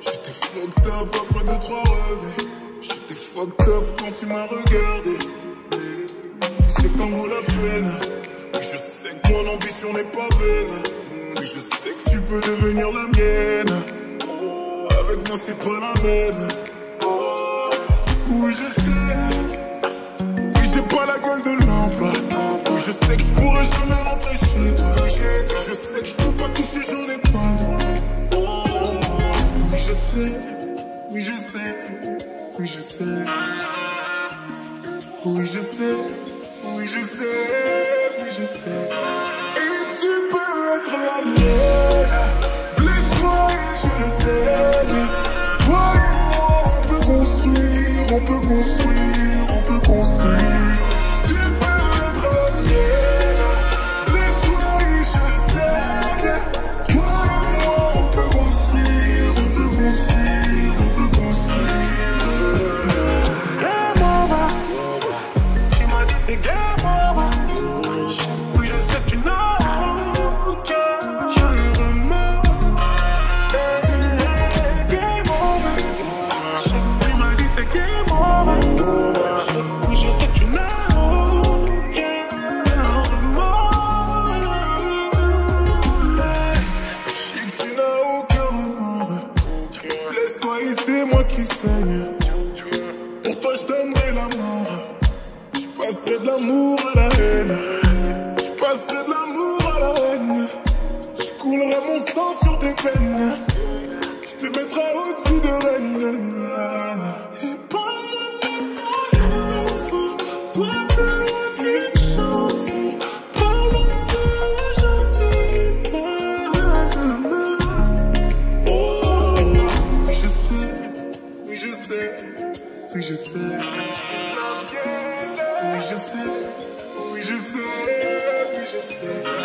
J'étais fucked up après deux trois revers. J'étais fucked up quand tu m'as regardé. Sais que t'en vaut la peine. Je sais que mon ambition n'est pas vaine. Je sais que tu peux devenir la mienne. Avec moi, c'est pas la même. Oui, je sais. Oui, j'ai pas la gueule de lampe. Oui, je sais que je pourrais jamais rentrer chez toi. Je sais que je peux pas toucher, j'en ai pas le droit. Oui, je sais. Oui, je sais. Oui, je sais. Oui, je sais. Je sais. Et tu peux être la mienne. Blesse-toi et je sais. Toi et moi, on peut construire, on peut construire, la. Je passerai de l'amour à la haine. Je passerai de l'amour à la haine. Je coulerai mon sang sur tes veines. Je te mettrai au-dessus de Vois oui, je sais, oui, je sais.